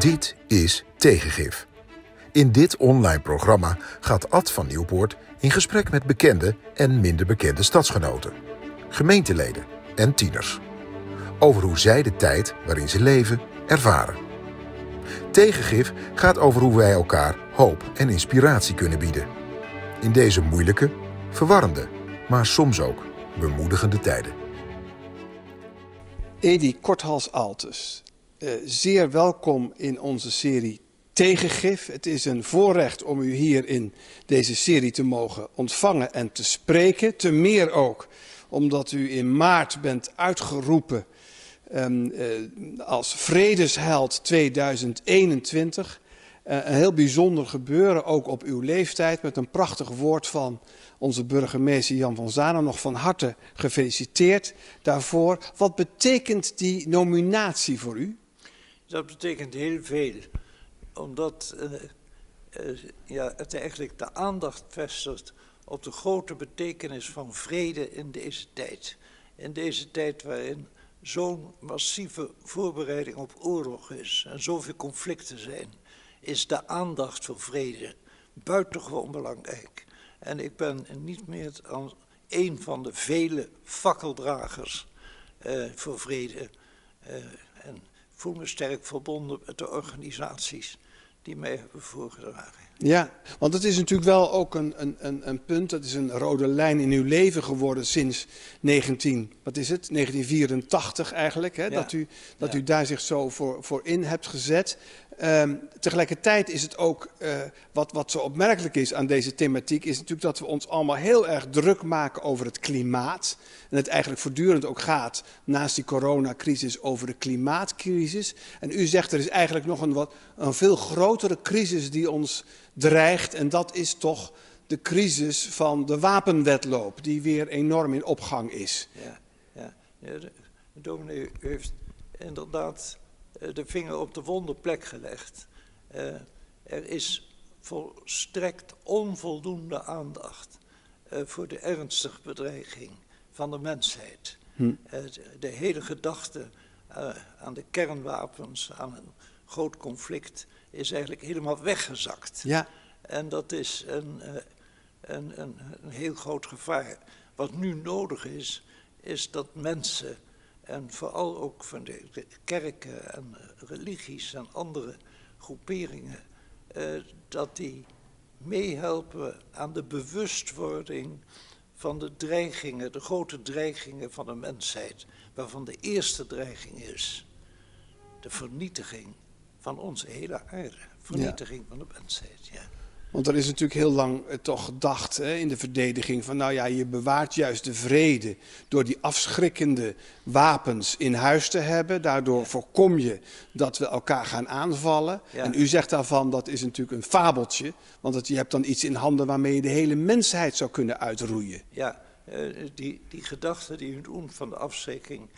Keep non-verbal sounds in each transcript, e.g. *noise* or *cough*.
Dit is Tegengif. In dit online programma gaat Ad van Nieuwpoort in gesprek met bekende en minder bekende stadsgenoten, gemeenteleden en tieners. Over hoe zij de tijd waarin ze leven ervaren. Tegengif gaat over hoe wij elkaar hoop en inspiratie kunnen bieden. In deze moeilijke, verwarrende, maar soms ook bemoedigende tijden. Edi Korthals-Altes, uh, zeer welkom in onze serie Tegengif. Het is een voorrecht om u hier in deze serie te mogen ontvangen en te spreken. Te meer ook omdat u in maart bent uitgeroepen um, uh, als Vredesheld 2021. Uh, een heel bijzonder gebeuren, ook op uw leeftijd, met een prachtig woord van onze burgemeester Jan van Zanen. Nog van harte gefeliciteerd daarvoor. Wat betekent die nominatie voor u? Dat betekent heel veel, omdat uh, uh, ja, het eigenlijk de aandacht vestigt op de grote betekenis van vrede in deze tijd. In deze tijd waarin zo'n massieve voorbereiding op oorlog is en zoveel conflicten zijn, is de aandacht voor vrede buitengewoon belangrijk. En ik ben niet meer dan een van de vele fakkeldragers uh, voor vrede. Voel me sterk verbonden met de organisaties die mij hebben voorgedragen. Ja, want het is natuurlijk wel ook een, een, een, punt, dat is een rode lijn in uw leven geworden sinds 19, wat is het, 1984 eigenlijk, hè, ja. dat, u, dat ja. u daar zich zo voor, voor in hebt gezet. Um, tegelijkertijd is het ook, uh, wat, wat zo opmerkelijk is aan deze thematiek, is natuurlijk dat we ons allemaal heel erg druk maken over het klimaat. En het eigenlijk voortdurend ook gaat, naast die coronacrisis, over de klimaatcrisis. En u zegt er is eigenlijk nog een, wat, een veel grotere crisis die ons dreigt. En dat is toch de crisis van de wapenwetloop, die weer enorm in opgang is. Ja, ja. de dominee heeft inderdaad de vinger op de wonderplek gelegd. Uh, er is volstrekt onvoldoende aandacht uh, voor de ernstige bedreiging van de mensheid. Hm. De, de, hele gedachte aan de kernwapens, aan een groot conflict, is eigenlijk helemaal weggezakt. Ja. En dat is een, een, een, een heel groot gevaar. Wat nu nodig is, is dat mensen en vooral ook van de, de kerken en religies en andere groeperingen, uh, dat die meehelpen aan de bewustwording van de dreigingen, de grote dreigingen van de mensheid, waarvan de eerste dreiging is de vernietiging van onze hele aarde, vernietiging ja. van de mensheid. Ja. Want er is natuurlijk heel lang eh, toch gedacht hè, in de verdediging van, nou ja, je bewaart juist de vrede door die afschrikkende wapens in huis te hebben. Daardoor voorkom je dat we elkaar gaan aanvallen. Ja. En u zegt daarvan, dat is natuurlijk een fabeltje, want dat, je hebt dan iets in handen waarmee je de hele mensheid zou kunnen uitroeien. Ja, uh, die, die gedachte die u doet van de afschrikking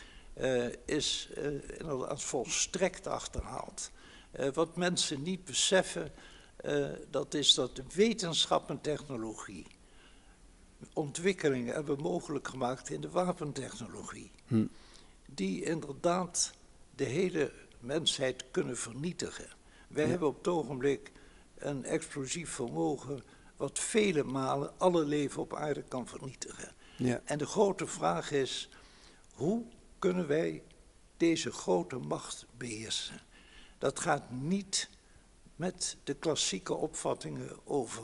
uh, is uh, inderdaad volstrekt achterhaald. wat mensen niet beseffen uh, dat is dat wetenschap en technologie ontwikkelingen hebben mogelijk gemaakt in de wapentechnologie. Hm. Die inderdaad de hele mensheid kunnen vernietigen. Wij ja. hebben op het ogenblik een explosief vermogen wat vele malen alle leven op aarde kan vernietigen. Ja. En de grote vraag is, hoe kunnen wij deze grote macht beheersen? Dat gaat niet met de klassieke opvattingen over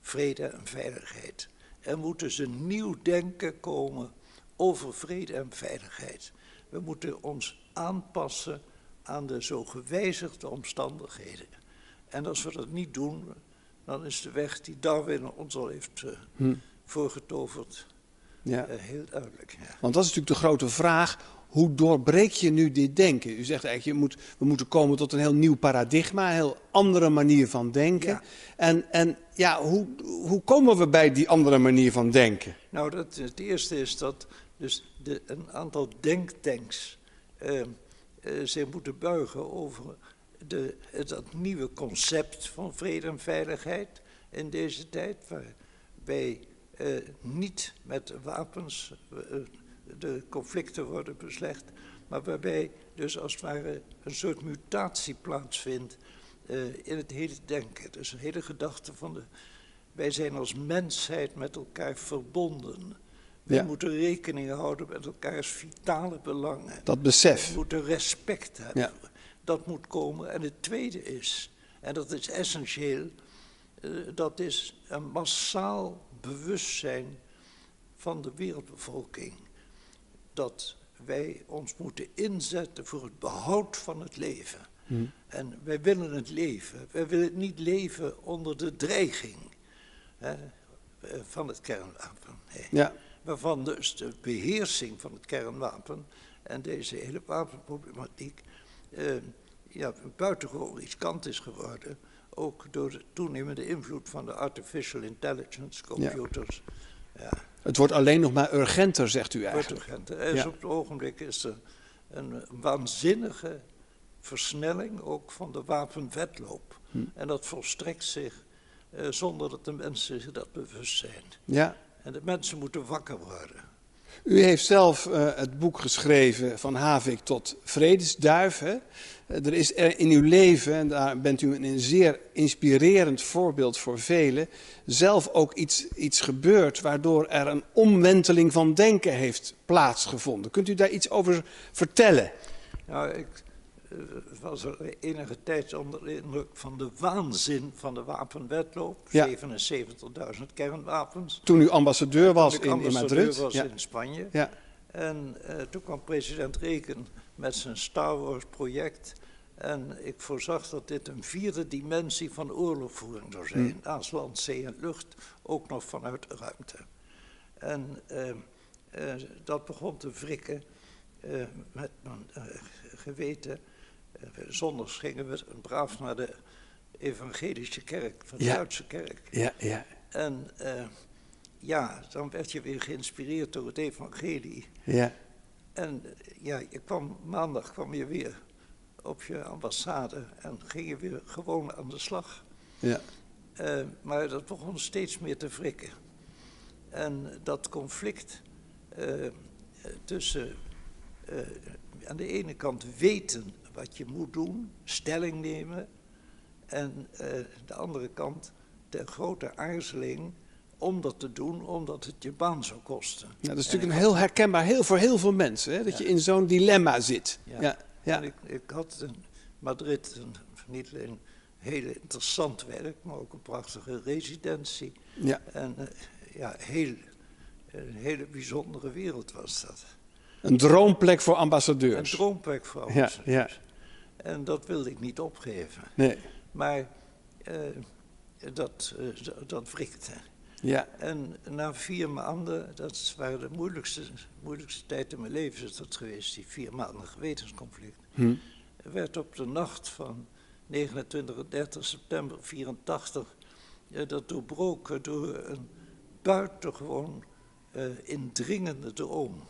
vrede en veiligheid. Er moet dus een nieuw denken komen over vrede en veiligheid. We moeten ons aanpassen aan de zo gewijzigde omstandigheden. En als we dat niet doen, dan is de weg die Darwin ons al heeft uh, hm. voorgetoverd ja. uh, heel duidelijk. Ja. Want dat is natuurlijk de grote vraag hoe doorbreek je nu dit denken? U zegt eigenlijk, je moet, we moeten komen tot een heel nieuw paradigma, een heel andere manier van denken. Ja. En, en ja, hoe, hoe komen we bij die andere manier van denken? Nou, dat, het eerste is dat dus de, een aantal denktanks uh, uh, zich moeten buigen over de, dat nieuwe concept van vrede en veiligheid in deze tijd, waarbij niet met wapens de conflicten worden beslecht, maar waarbij dus als het ware een soort mutatie plaatsvindt in het hele denken. Dus een hele gedachte van de, wij zijn als mensheid met elkaar verbonden. We moeten rekening houden met elkaars vitale belangen. Dat besef. We moeten respect hebben. Ja. Dat moet komen. En het tweede is, en dat is essentieel, dat is een massaal bewustzijn van de wereldbevolking. Dat wij ons moeten inzetten voor het behoud van het leven. Hmm. En wij willen het leven. Wij willen het niet leven onder de dreiging hè, van het kernwapen. Nee. Ja. Waarvan dus de beheersing van het kernwapen en deze hele wapenproblematiek eh, ja, buitengewoon riskant is geworden. Ook door de toenemende invloed van de artificial intelligence, computers. Ja. Het wordt alleen nog maar urgenter, zegt u eigenlijk. Wordt urgenter. En op het ogenblik is er een waanzinnige versnelling ook van de wapenwetloop. Hm. En dat volstrekt zich uh, zonder dat de mensen zich dat bewust zijn. Ja. En de mensen moeten wakker worden. U heeft zelf uh, het boek geschreven van Havik tot Vredesduif. Hè? Eh, er is er in uw leven, en daar bent u een zeer inspirerend voorbeeld voor velen, zelf ook iets, iets gebeurd waardoor er een omwenteling van denken heeft plaatsgevonden. Kunt u daar iets over vertellen? Nou, ik was er enige tijd onder de indruk van de waanzin van de wapenwetloop. Ja. 77.000 kernwapens. Toen u ambassadeur was in, in Madrid. was in Spanje. Ja. En uh, toen kwam president Reagan met zijn Star Wars project. En ik voorzag dat dit een vierde dimensie van oorlogvoering zou zijn. Hmm. Land, zee en lucht, ook nog vanuit de ruimte. En uh, uh, dat begon te wrikken met mijn geweten. Zondags gingen we braaf naar de evangelische kerk, van de Duitse kerk. Ja, ja. En ja, dan werd je weer geïnspireerd door het evangelie. Ja. En ja, je kwam, maandag kwam je weer op je ambassade en ging je weer gewoon aan de slag. Ja. Uh, maar dat begon steeds meer te wrikken. En dat conflict uh, tussen uh, aan de ene kant weten wat je moet doen, stelling nemen, en de andere kant de grote aarzeling om dat te doen, omdat het je baan zou kosten. Ja, dat is natuurlijk een heel herkenbaar heel, voor heel veel mensen, hè, dat je in zo'n dilemma zit. Ja. ja. Ik, ik, had in Madrid een, niet alleen heel interessant werk, maar ook een prachtige residentie. Ja. En uh, ja, heel, een hele bijzondere wereld was dat. Een droomplek voor ambassadeurs. Een droomplek voor ambassadeurs. Ja, ja. En dat wilde ik niet opgeven. Nee. Maar uh, dat, uh, dat wrikte. Ja. En na vier maanden, dat waren de moeilijkste, moeilijkste tijd in mijn leven is dat geweest, die vier maanden gewetensconflict. Hm. werd op de nacht van 29 en 30 september 84 ja, dat doorbroken door een buitengewoon indringende droom.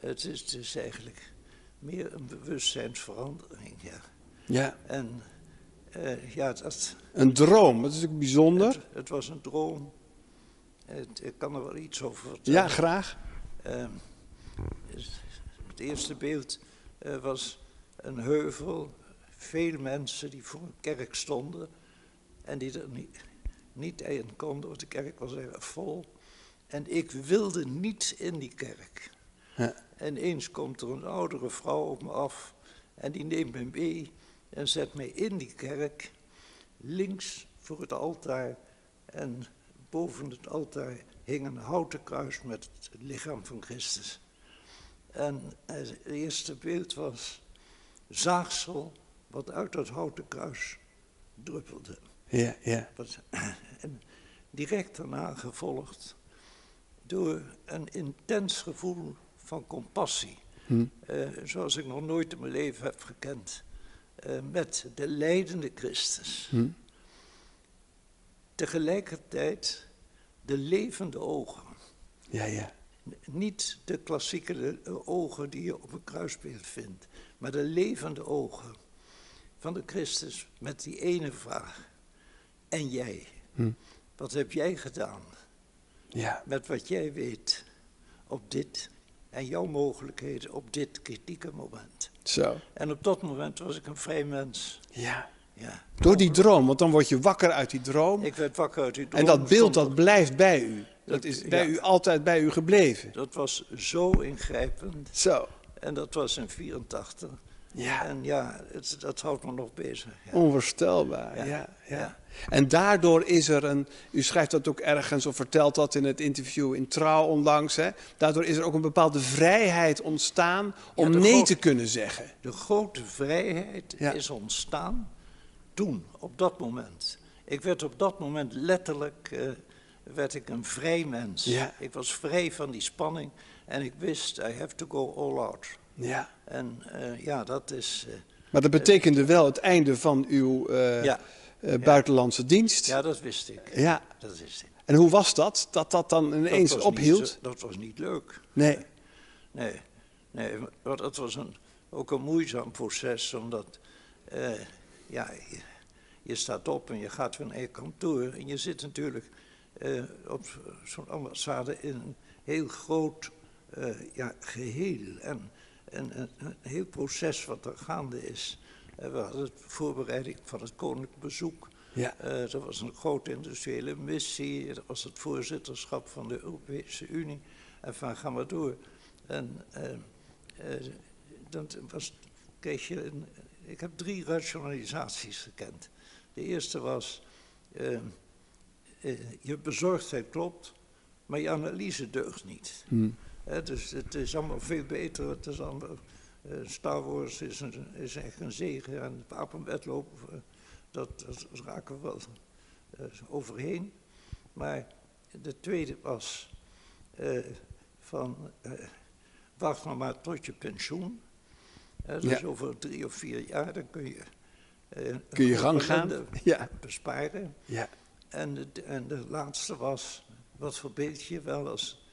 Het is, het is eigenlijk meer een bewustzijnsverandering, ja. Ja. En uh, ja, dat... Een droom, dat is natuurlijk bijzonder. Het, het was een droom ik kan er wel iets over vertellen. Ja, graag. Uh, het eerste beeld uh, was een heuvel, veel mensen die voor een kerk stonden en die er niet, niet in konden, want de kerk was erg vol. En ik wilde niet in die kerk. Ja. En eens komt er een oudere vrouw op me af en die neemt me mee en zet mij in die kerk, links voor het altaar en boven het altaar hing een houten kruis met het lichaam van Christus. En het eerste beeld was zaagsel wat uit dat houten kruis druppelde. Ja, ja. En direct daarna gevolgd door een intens gevoel van compassie. Hm. Uh, zoals ik nog nooit in mijn leven heb gekend. Uh, met de lijdende Christus. Hm tegelijkertijd de levende ogen. Ja, ja. Niet de klassieke ogen die je op een kruisbeeld vindt, maar de levende ogen van de Christus met die ene vraag. En jij? Hm. Wat heb jij gedaan? Ja. Met wat jij weet op dit en jouw mogelijkheden op dit kritieke moment. Zo. En op dat moment was ik een vrij mens. Ja. Ja. Door die droom, want dan word je wakker uit die droom. Ik werd wakker uit die droom. En dat beeld dat blijft bij u. Dat Dat- is bij ja. u altijd bij u gebleven. Dat was zo ingrijpend. Zo. En dat was in 84. Ja. En ja, het, dat houdt me nog bezig. Ja. Onvoorstelbaar, ja. Ja. En daardoor is er een, u schrijft dat ook ergens of vertelt dat in het interview in Trouw onlangs, hè? daardoor is er ook een bepaalde vrijheid ontstaan om nee te kunnen zeggen. De grote vrijheid is ontstaan toen, op dat moment. Ik werd op dat moment letterlijk eh, werd ik een vrij mens. Ja. Ik was vrij van die spanning en ik wist, I have to go all out. Ja. En eh, ja, dat is... eh, Maar dat betekende wel het einde van uw eh, ja, eh, buitenlandse dienst. ja, dat wist ik. Ja. Dat wist ik. En hoe was dat, dat dat dan ineens ophield? dat was niet leuk. Nee. Nee, nee, maar dat was een, ook een moeizaam proces, omdat eh, ja, je, je staat op en je gaat weer naar je kantoor en je zit natuurlijk eh, op zo'n ambassade in een heel groot eh, ja, geheel en, en een, een heel proces wat er gaande is. Eh, we hadden de voorbereiding van het koninklijk bezoek. Ja. Er was een grote industriële missie, er was het voorzitterschap van de Europese Unie. En van ga maar door. En eh, dan was, kreeg je een, ik heb drie rationalisaties gekend. De eerste was, eh, je bezorgdheid klopt, maar je analyse deugt niet. Hm. Dus het is allemaal veel beter. Het is allemaal, eh, Star Wars is, een, is echt een zegen. En het wapenwedloop, eh, dat, dat raken we wel eh, overheen. Maar de tweede was eh, van wacht nog maar tot je pensioen. Dus Ja. over drie of vier jaar dan kun je, Kun je gang gaan? Ja. besparen. Ja. En de, en de laatste was, wat verbeeld je wel als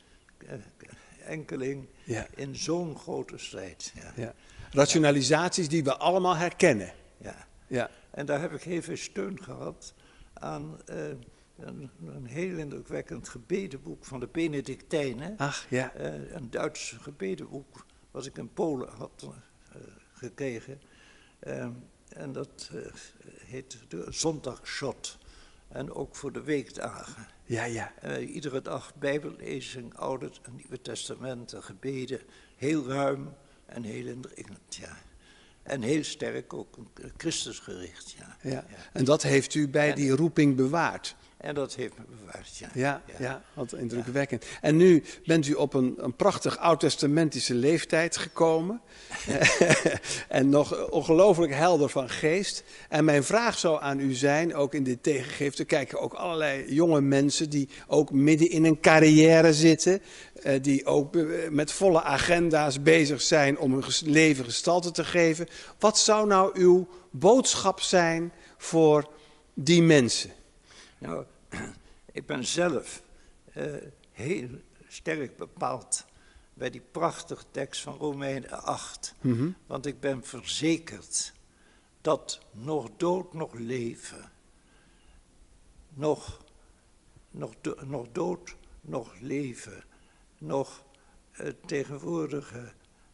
enkeling Ja. in zo'n grote strijd. Ja. ja. Rationalisaties die we allemaal herkennen. Ja. Ja. En daar heb ik heel veel steun gehad aan eh, een, een heel indrukwekkend gebedenboek van de Benedictijnen. Ach, ja. Eh, een Duits gebedenboek wat ik in Polen had eh, gekregen. En dat heet de Zondagshot. En ook voor de weekdagen. Ja, ja. Eh, iedere dag bijbellezing, Oude en Nieuwe Testament, en gebeden. Heel ruim en heel indringend, ja. En heel sterk ook eh, Christusgericht, ja. ja. En dat heeft u bij En- die roeping bewaard. En dat heeft me bewaard, ja. Ja, ja. wat indrukwekkend. En nu bent u op een, een prachtig oud-testamentische leeftijd gekomen. *laughs* *laughs* en nog ongelooflijk helder van geest. En mijn vraag zou aan u zijn, ook in dit tegengifte, kijken ook allerlei jonge mensen die ook midden in een carrière zitten. eh, die ook met volle agenda's bezig zijn om hun leven gestalte te geven. Wat zou nou uw boodschap zijn voor die mensen? Nou, *clears throat* ik ben zelf eh, heel sterk bepaald bij die prachtige tekst van Romeinen 8. Mhm. Want ik ben verzekerd dat nog dood, nog leven, nog, nog, do- nog dood, nog leven, nog eh, tegenwoordige,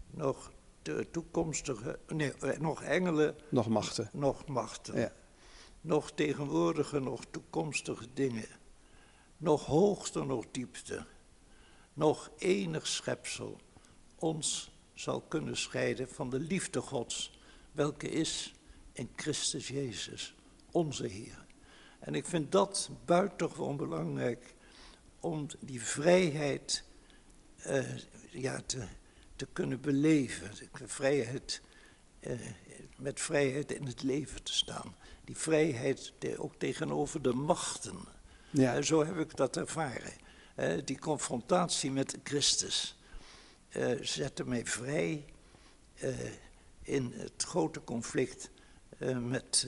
nog de toekomstige, nee, eh, nog engelen, Nog machten. nog machten Ja. Nog tegenwoordige, nog toekomstige dingen, nog hoogte, nog diepte, nog enig schepsel ons zal kunnen scheiden van de liefde Gods, welke is in Christus Jezus, onze Heer. En ik vind dat buitengewoon belangrijk om die vrijheid eh, ja, te, te kunnen beleven. De vrijheid, eh, met vrijheid in het leven te staan. Die vrijheid ook tegenover de machten. Ja. Eh, zo heb ik dat ervaren. Eh, die confrontatie met Christus eh, zette mij vrij in het grote conflict met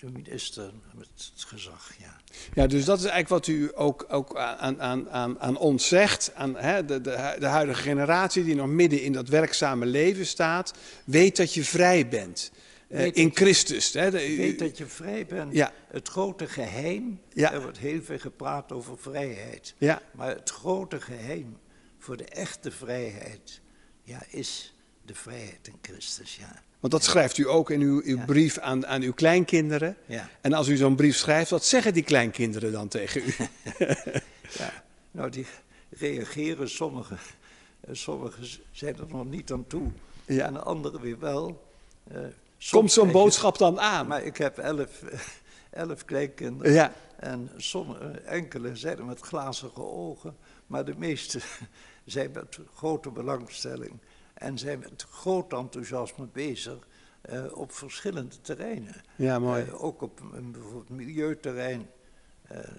de minister, met het gezag. Ja. Ja, dus dat is eigenlijk wat u ook, ook aan, aan, aan, aan ons zegt. Aan hè, de, de, de huidige generatie die nog midden in dat werkzame leven staat. Weet dat je vrij bent. eh, in je- Christus. Hè, de- u- Weet dat je vrij bent. Ja. Het grote geheim, Ja. er wordt heel veel gepraat over vrijheid. Ja, Maar het grote geheim voor de echte vrijheid ja, is de vrijheid in Christus, ja. Want dat schrijft u ook in uw, uw brief aan, aan uw kleinkinderen. Ja. En als u zo'n brief schrijft, wat zeggen die kleinkinderen dan tegen u? *laughs* ja. Nou, die reageren, sommigen sommigen zijn er nog niet aan toe. Ja. En anderen weer wel. Uh, Komt zo'n boodschap dan aan? Maar ik heb elf, *laughs* elf kleinkinderen. Ja. En sommige, enkele zijn er met glazige ogen. Maar de meeste *laughs* zijn met grote belangstelling. En zijn met groot enthousiasme bezig uh, op verschillende terreinen. Ja, mooi. Uh, ook op een bijvoorbeeld milieuterrein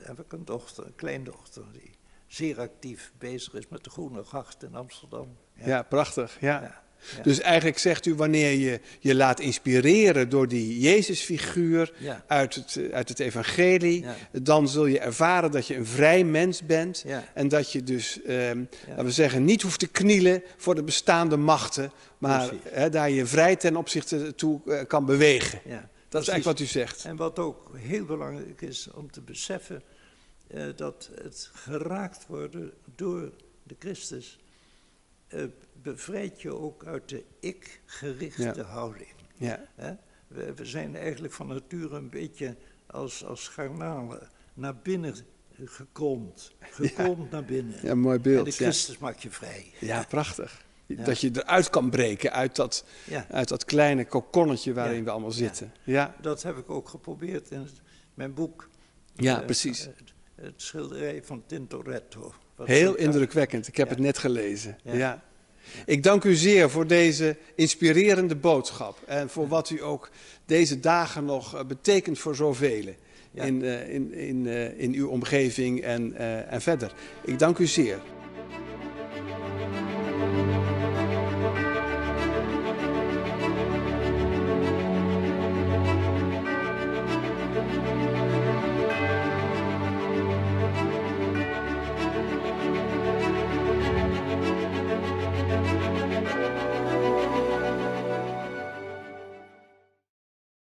heb ik een dochter, een kleindochter, die zeer actief bezig is met de Groene Gracht in Amsterdam. Ja, ja prachtig. Ja. ja. Ja. Dus eigenlijk zegt u, wanneer je je laat inspireren door die Jezusfiguur ja. uit, het, uit het evangelie, ja. dan zul je ervaren dat je een vrij mens bent en dat je dus, ehm, laten we zeggen, niet hoeft te knielen voor de bestaande machten, maar daar je vrij ten opzichte toe uh, kan bewegen. Dat is eigenlijk wat u zegt. En wat ook heel belangrijk is om te beseffen, uh, dat het geraakt worden door de Christus uh, bevrijdt je ook uit de ik-gerichte Ja. houding. Ja. Hè? We, we zijn eigenlijk van nature een beetje als, als garnalen naar binnen gekromd. Gekromd naar binnen. Ja, mooi en beeld. de ja. Christus maakt je vrij. Ja, prachtig. Dat je eruit kan breken uit dat, uit dat kleine kokonnetje waarin we allemaal zitten. Ja, Dat heb ik ook geprobeerd in het- mijn boek. ja Eh, precies. Het, het schilderij van Tintoretto. Heel indrukwekkend. Ik heb Ja. het net gelezen. Ja. Ja. Ik dank u zeer voor deze inspirerende boodschap. En voor wat u ook deze dagen nog eh, betekent voor zoveel. Ja. In, eh, in, in, eh, in uw omgeving en, eh, en verder. Ik dank u zeer.